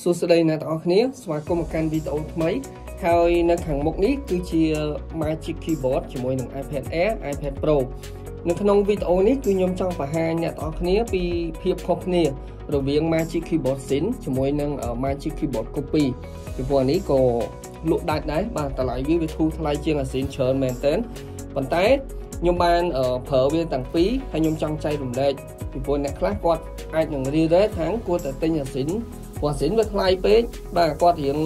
សួស្តីអ្នកទាំងអស់គ្នាស្វាគមន៍មកកាន់វីដេអូថ្មី ហើយនៅខាងមុខនេះគឺជា Magic Keyboard ជាមួយនឹង iPad Air iPad Pro នៅក្នុងវីដេអូនេះគឺខ្ញុំចង់បង្ហាញអ្នកទាំងអស់គ្នាពីភាពខុសគ្នា រវាង Magic Keyboard Sin ជាមួយនឹង Magic Keyboard Copy ពីព្រោះនេះក៏លក់ដាច់ដែរបាទតម្លៃវាវាធូរថ្លៃជាង Sin ច្រើនមែនទែនប៉ុន្តែខ្ញុំបានប្រើវាទាំងពីរហើយខ្ញុំចង់ចែករំលែកពីព្រោះអ្នកខ្លះគាត់អាចនឹងរៀបដែរថាគួរតែទិញអាស៊ីន ព្រោះអាស៊ីនវាថ្លៃពេកបាទគាត់រៀង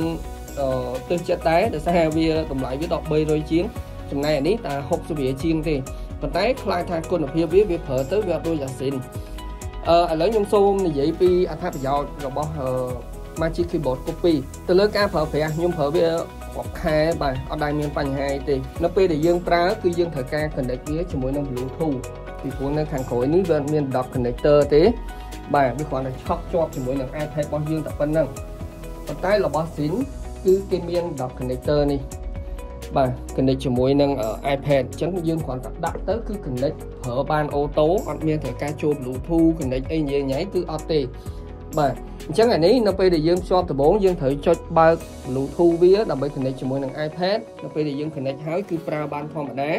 ទើសចិត្តដែរដោយសារវាតម្លៃវាដល់300ជាងចំណែកអានេះតែ60រៀលជាងទេប៉ុន្តែខ្លាចថាគុណភាពវាវាប្រើទៅវាអត់ដូចអាស៊ីនអឺឥឡូវខ្ញុំសូមនិយាយពីអត្ថប្រយោជន៍របស់ Magic Keyboard Copy ទៅលើការប្រើប្រាស់ខ្ញុំប្រើវារាប់ខែបាទអត់ដែលមានបញ្ហាទេនៅពេលដែលយើងប្រើគឺយើងត្រូវការ connect វាជាមួយនឹង Bluetooth ពីព្រោះនៅខាងក្រោយនេះវាមាន dock connector ទេ បាទវាគ្រាន់តែឆក់ជាប់ជាមួយនឹង iPad របស់យើងតែប៉ុណ្្នឹងប៉ុន្តែរបស់ Sin គឺគេមាន dock connector នេះបាទ connect ជាមួយនឹង iPad អញ្ចឹងយើងគ្រាន់តែដាក់ទៅគឺ connect ប្រើបានអូតូអត់មានត្រូវការចូល Bluetooth connect អីញ៉ៃញ៉ៃគឺអត់ទេបាទអញ្ចឹងអានេះនៅពេលដែលយើងភ្ជាប់ដំបូងយើងត្រូវចុចបើក Bluetooth វាដើម្បី connect ជាមួយនឹង iPad នៅពេលដែលយើង connect ហើយគឺប្រើបានធម្មតា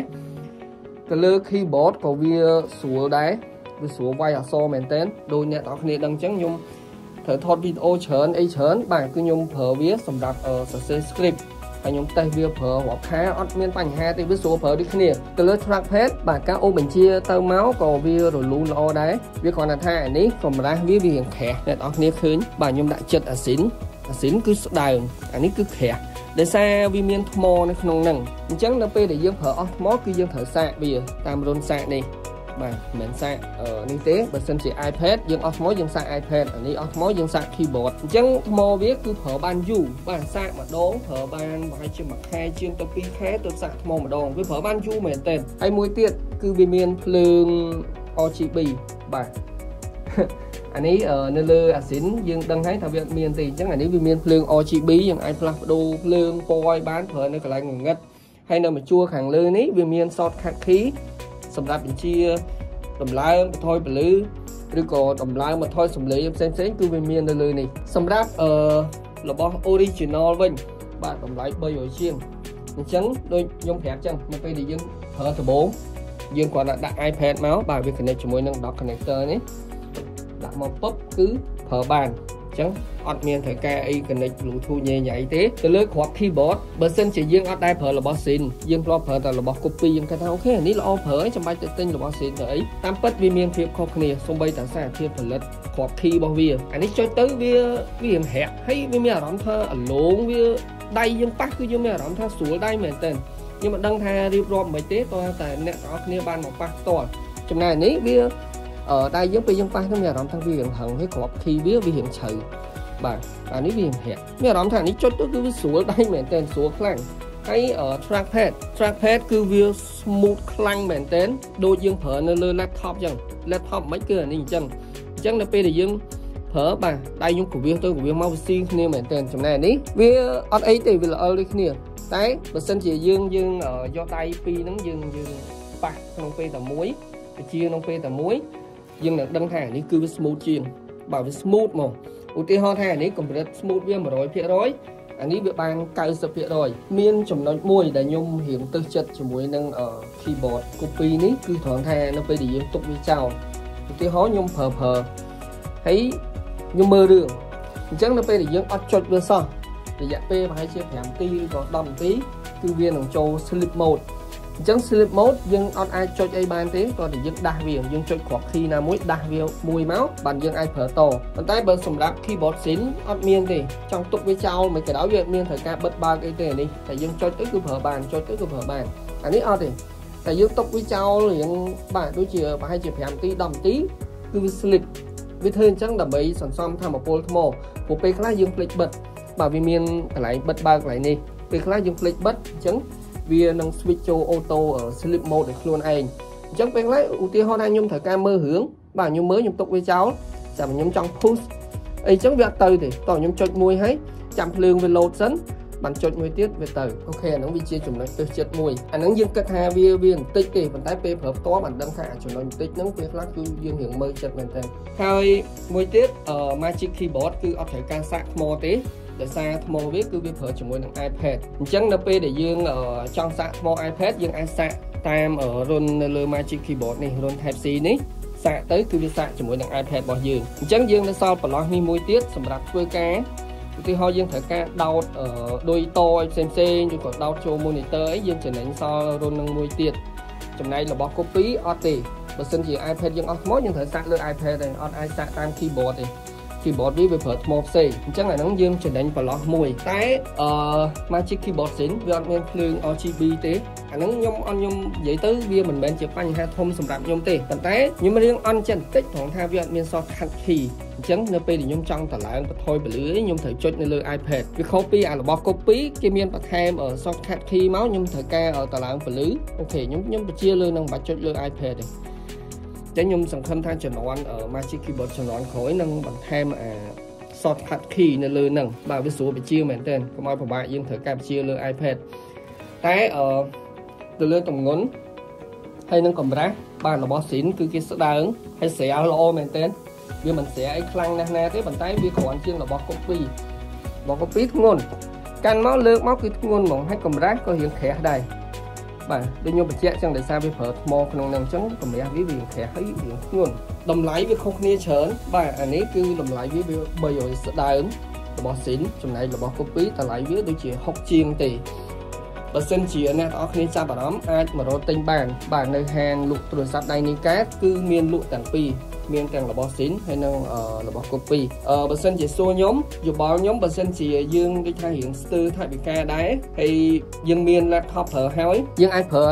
ទៅលើ keyboard ក៏វាស្រួលដែរវាស្រួលវាយអក្សរមែនតើដូចអ្នកទាំងគ្នាដឹងអញ្ចឹងខ្ញុំត្រូវថតវីដេអូច្រើនអីច្រើនបាទគឺខ្ញុំប្រើវាសម្រាប់សរសេរ script ហើយខ្ញុំតេស្តវាប្រើរាប់ខែអត់មានបញ្ហាទេវាស្រួលប្រើដូចគ្នាទៅលើ trackpad បាទការអូសបញ្ជាទៅមកក៏វារលូនល្អដែរវាគ្រាន់តែថាអានេះកម្រាស់វាវារៀងក្រាស់អ្នកនរគ្នាឃើញបាទខ្ញុំដាក់ចិត្តអាស៊ីន អាស៊ីនគឺស្ដើងអានេះគឺក្រាស់ដោយសារវាមានថ្មនៅក្នុងហ្នឹងអញ្ចឹងនៅពេលដែលយើងប្រើអស់ថ្មគឺយើងត្រូវសាកវាតាមរុនសាកនេះបាទមិនមែនសាកនេះទេបើសិនជា iPad យើងអស់ថ្មយើងសាក iPad អានេះអស់ថ្មយើងសាក keyboard អញ្ចឹងថ្មវាគឺប្រើបានយូរបាទសាកម្ដងប្រើបានប្រហែលជាមួយខែជាងទៅ2ខែទៅសាកថ្មម្ដងវាប្រើបានយូរមែនទែនហើយមួយទៀតគឺវាមានភ្លើង RGB បាទ អានេះនៅលើអាស៊ីនយើងដឹងហើយថាវាអត់មានទេអញ្ចឹងអានេះវាមានភ្លើង RGB យើងអាចផ្លាស់ប្ដូរភ្លើងពណ៌ឲ្យបានប្រើនៅកន្លែងងងឹតហើយនៅមួយជួរខាងលើនេះវាមាន shortcut key សម្រាប់បញ្ជាតម្លើងបន្ថយពលឺឬក៏តម្លើងបន្ថយសំឡេងផ្សេងផ្សេងគឺវាមាននៅលើនេះសម្រាប់អឺរបស់ original វិញបាទតម្លៃ300ជាងអញ្ចឹងដូចខ្ញុំប្រាប់ចឹងនៅពេលដែលយើងប្រើដំបូងយើងគ្រាន់តែដាក់ iPad មកបាទវា connect ជាមួយនឹង dock connector នេះ ដាក់មកពុបគឺប្រើបានចឹងអត់មានត្រូវការអី connect Bluetooth ញ៉ៃញ៉ៃទេទៅលើគ្រាប់ keyboard បើសិនជាយើងអត់ដែរប្រើរបស់ Sin យើងធ្លាប់ប្រើតែរបស់ copy យើងគិតថាអូខេនេះល្អប្រើហើយចាំបាច់ទៅទិញរបស់ Sin ទៅអីតាមពិតវាមានភាពខុសគ្នាសូម្បីតែសារធាតុផលិតគ្រាប់ key របស់វាអានេះចុចទៅវាវារៀងហាក់ហើយវាមានអារម្មណ៍ថាអាឡងវាដៃយើងប៉ះគឺយើងមានអារម្មណ៍ថាស្រួលដៃមែនតើខ្ញុំមិនដឹងថារៀបរាប់មិនទេតើតែអ្នកទាំងអស់គ្នាបានមកប៉ះផ្ទាល់ចំណែកនេះវា អឺតែយើងពេលយើងប៉ះទៅមានអារម្មណ៍ថាវារៀងហឹងហើយគ្រាប់ key វាវារៀងជ្រៅបាទអានេះវារៀងប្រាក់មានអារម្មណ៍ថានេះចុចទៅគឺវាស្រួលដៃមែនតើស្រួលខ្លាំងហើយ trackpad trackpad គឺវា smooth ខ្លាំងមែនតើដូចយើងប្រើនៅលើ laptop អញ្ចឹង laptop មិនគឺអានេះអញ្ចឹងអញ្ចឹងនៅពេលដែលយើងប្រើបាទដៃខ្ញុំកវាសទៅកវាសមកវាស៊ីគ្នាមែនតើចំណែកនេះវាអត់អីទេវាល្អដូចគ្នាតែបើសិនជាយើងយើងយកដៃពីរហ្នឹងយើងយើងប៉ះក្នុងពេលតែមួយបញ្ជាក្នុងពេលតែមួយ យើងនឹងដឹងថានេះគឺវា smooth ជាងបើវា smooth មកឧទាហរណ៍ថាអានេះកម្រិត smooth វា100%អានេះវាបាន90%មានចំណុចមួយដែលខ្ញុំរៀងទឹះចិត្តជាមួយនឹង keyboard copy នេះគឺត្រង់ថានៅពេលដែលយើងទុកវាចោលឧទាហរណ៍ខ្ញុំប្រើប្រើហើយខ្ញុំមើលរឿងអញ្ចឹងនៅពេលដែលយើងអត់ចុចវាសោះរយៈពេលប្រហែលជា5នាទីឬក៏10នាទីគឺវានឹងចូល sleep mode អញ្ចឹង sleep mode យើងអត់អាចចុចអីបានទេគ្រាន់តែយើងដាស់វាយើងចុចគ្រាប់ key ណាមួយដាស់វាមួយមកបានយើងអាចប្រើតប៉ុន្តែបើសម្រាប់ keyboard sin អត់មានទេចង់ទុកវាចោលមិនក៏ដោយវាអត់មានត្រូវការបិទបើកអីទេអានេះតែយើងចុចទៅគឺប្រើបានចុចទៅគឺប្រើបានអានេះអត់ទេតែយើងទុកវាចោលរៀងបាទដូចជាប្រហែលជា5នាទី10នាទីគឺវា sleep វាធ្វើអញ្ចឹងដើម្បីសន្សំធម្មពលថ្មព្រោះពេលខ្លះយើងភ្លេចបិទបាទវាមានកន្លែងបិទបើកកន្លែងនេះពេលខ្លះយើងភ្លេចបិទអញ្ចឹង វានឹង switch ចូល auto sleep mode ដោយខ្លួនឯងអញ្ចឹងពេលខ្លះឧទាហរណ៍ថាខ្ញុំត្រូវការមើលរឿងបាទខ្ញុំមើលខ្ញុំទុកវាចោលចាំខ្ញុំចង់ push អីចឹងវាអត់ទៅទេតោះខ្ញុំចុចមួយហើយចាំភ្លើងវា load សិនបានចុចមួយទៀតវាទៅអូខេអាហ្នឹងវាជាចំណុចទិសចិត្តមួយអាហ្នឹងយើងគិតថាវាវាបន្តិចទេប៉ុន្តែពេលប្រើផ្ទាល់បានដឹងថាចំណុចបន្តិចហ្នឹងពេលខ្លះគឺយើងរៀងមើលចិត្តមែនតើហើយមួយទៀត Magic Keyboard គឺអត់ត្រូវការសាកថ្មទេ ដោយសារថ្មវាគឺវាប្រើជាមួយនឹង iPad អញ្ចឹងនៅពេលដែលយើងចង់សាកថ្ម iPad យើងអាចសាកតាមរុននៅលើ Magic Keyboard នេះរុន Type C នេះសាកទៅគឺវាសាកជាមួយនឹង iPad របស់យើងអញ្ចឹងយើងនៅសល់ប្រឡោះនេះមួយទៀតសម្រាប់ធ្វើការឧទាហរណ៍យើងត្រូវការដោតដូចតឲ្យផ្សេងផ្សេងឬក៏ដោតចូល monitor អីយើងចំណេញសល់រុននឹងមួយទៀតចំណែករបស់ copy អត់ទេបើសិនជា iPad យើងអស់ថ្មយើងត្រូវសាកលើ iPad ទេអត់អាចសាកតាម keyboard ទេ keyboard វាវាប្រើថ្មផ្សេងអញ្ចឹងអាហ្នឹងយើងចំណេញប្រឡោះមួយតែអឺ Magic Keyboard Sin វាអត់មានភ្លើង RGB ទេអាហ្នឹងខ្ញុំអត់ខ្ញុំនិយាយទៅវាមិនមែនជាបញ្ហាធំសម្រាប់ខ្ញុំទេប៉ុន្តែខ្ញុំរៀងអន់ចិត្តបន្តិចត្រង់ថាវាអត់មាន shortcut key អញ្ចឹងនៅពេលដែលខ្ញុំចង់តម្លើងបន្ថយពលឺខ្ញុំត្រូវចុចនៅលើ iPad វាខុសពីអារបស់ copy គេមានបន្ថែម shortcut key មកខ្ញុំត្រូវការតម្លើងពលឺអូខេខ្ញុំខ្ញុំបញ្ជាលើនឹងបាច់ចុចលើ iPad ទេ ចឹងខ្ញុំសង្ឃឹមថាជំនាន់ Magic Keyboard ជំនាន់ក្រោយនឹងបន្ថែមអា shortcut key នៅលើហ្នឹងបាទវាស្រួលបញ្ជាមែនតើកុំឲ្យពិបាកយើងត្រូវការបញ្ជាលើ iPad តែអឺទៅលើតម្ងន់ហើយនឹងកម្រាស់បាទរបស់ស៊ីនគឺគេស្ដើងហើយស្រាលល្អមែនតើវាមិនស្រាអីខ្លាំងណាស់ណាទេប៉ុន្តែវាគ្រាន់ជាងរបស់ copy របស់ copy ធ្ងន់កាន់មកលើកមកគឺធ្ងន់ហ្មងហើយកម្រាស់ក៏រៀងក្រាស់ដែរ បាទដូចខ្ញុំបញ្ជាក់ចឹងដោយសារវាប្រើថ្មក្នុងហ្នឹងអញ្ចឹងកម្រាស់វាវាក្រាស់ហើយវាធ្ងន់តម្លៃវាខុសគ្នាច្រើនបាទអានេះគឺតម្លៃវាវា300ស្ដើងរបស់ស៊ីនចំណែករបស់ copy តម្លៃវាដូចជា60ជាងទេបើសិនជាអ្នកទាំងអស់គ្នាចាប់អារម្មណ៍អាចមករកទិញបានបាទនៅហាងលក់ទូរស័ព្ទដៃនីកាតគឺមានលក់ទាំងពីរ មានទាំងរបស់ស៊ីនហើយនិងរបស់កូពីអឺបើសិនជាសួរខ្ញុំយោបល់ខ្ញុំបើសិនជាយើងដូចថារៀងស្ទើរថវិកាដែរហើយយើងមាន laptop ប្រើហើយយើងអាចប្រើ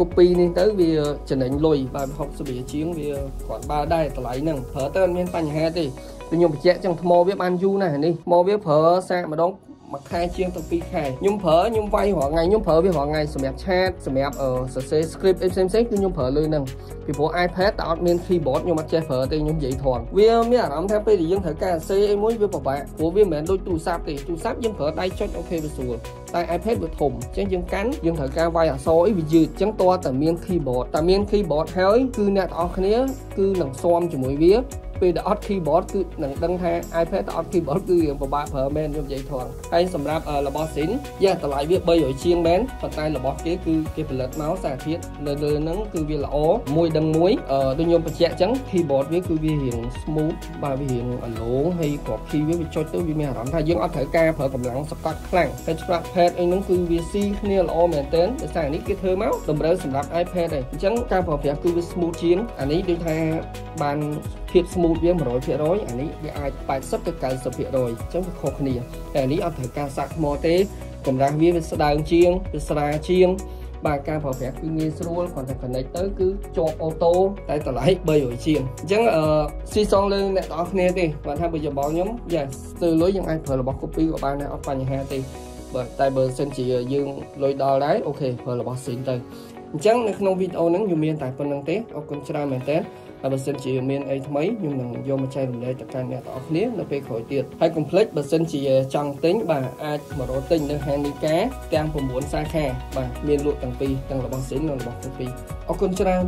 កូពីនេះទៅវាចំណេញលុយបាទ60រៀលជាងវាគាត់បើដែរតម្លៃហ្នឹងប្រើទៅអត់មានបញ្ហាទេខ្ញុំបញ្ជាក់ចឹងថ្មវាបានយូរណាស់នេះថ្មវាប្រើសាកម្ដង មួយខែជាងទៅ2ខែខ្ញុំប្រើខ្ញុំវាយរាល់ថ្ងៃខ្ញុំប្រើវារាល់ថ្ងៃសម្រាប់ឆាតសម្រាប់សរសេរ script អីផ្សេងផ្សេងគឺខ្ញុំប្រើលើហ្នឹងពីព្រោះ iPad តែអត់មាន keyboard ខ្ញុំអត់ចេះប្រើទេខ្ញុំនិយាយធំវាមានអារម្មណ៍ថាពេលដែលយើងត្រូវការសរសេរអីមួយវាពិបាកព្រោះវាមិនមែនដូចទូរស័ព្ទទេទូរស័ព្ទយើងប្រើដៃចុចអូខេវាស្រួលតែ iPad វាធំអញ្ចឹងយើងកាន់យើងត្រូវការវាយអក្សរអីវាយឺតអញ្ចឹងតើតែមាន keyboard តែមាន keyboard ហើយគឺអ្នកទាំងអស់គ្នាគឺនឹងស៊ាំជាមួយវា ពេលដែលអត់ keyboard គឺនឹងដឹងថា iPad តែអត់ keyboard គឺរៀងពិបាកប្រើមែនខ្ញុំនិយាយធំហើយសម្រាប់របស់ Sin យ៉ាតម្លៃវា300ជាងមែនប៉ុន្តែរបស់គេគឺគេផលិតមកសារធាតុនៅលើហ្នឹងគឺវាល្អមួយដឹងមួយដូចខ្ញុំបញ្ជាក់អញ្ចឹង keyboard វាគឺវារៀង smooth បាទវារៀងអលងហើយក្រប key វាវាចុចទៅវាមានអារម្មណ៍ថាយើងអត់ត្រូវការប្រើកម្លាំងសកត់ខ្លាំងហើយ trackpad អីហ្នឹងគឺវាស៊ីគ្នាល្អមែនទែនដោយសារនេះគេធ្វើមកតម្រូវសម្រាប់ iPad ឯងអញ្ចឹងការប្រើប្រាស់គឺវា smooth ជាងអានេះដូចថាបាន ភាព smooth វា100%អានេះវាអាច80ទៅ90%អញ្ចឹងវាខុសគ្នាតែអានេះអត់ត្រូវការសាក់ថ្មទេកម្រាស់វាវាស្ដើងជាងវាស្រាលជាង បាទការប្រើប្រាស់គឺងាយស្រួលគ្រាន់តែ connect ទៅគឺជាប់អូតូតែតម្លៃ300ជាងអញ្ចឹងអឺស៊ីសងលើអ្នកទាំងអស់គ្នាទេបាទថាបើយោបល់ខ្ញុំយ៉ាស្ទើរលុយយើងអាចប្រើរបស់ copy ក៏បានដែរអត់បញ្ហាទេបាទតែបើសិនជាយើងលុយដល់ដែរអូខេប្រើរបស់ស៊ីនទៅអញ្ចឹងនៅក្នុងវីដេអូហ្នឹងខ្ញុំមានតែប៉ុណ្្នឹងទេអរគុណច្រើនមែនតើ ហើយបើសិនជាមានអីថ្មីខ្ញុំនឹងយកមកចែករំលែកទៅកាន់អ្នកទាំងអស់គ្នានៅពេលក្រោយទៀតហើយកុំភ្លេចបើសិនជាចង់ទិញបាទអាចមករកទិញនៅហាងនីកាទាំង9សាខាបាទមានលក់ទាំងពីរទាំងរបស់ស៊ីននិងរបស់គូពីអរគុណច្រើន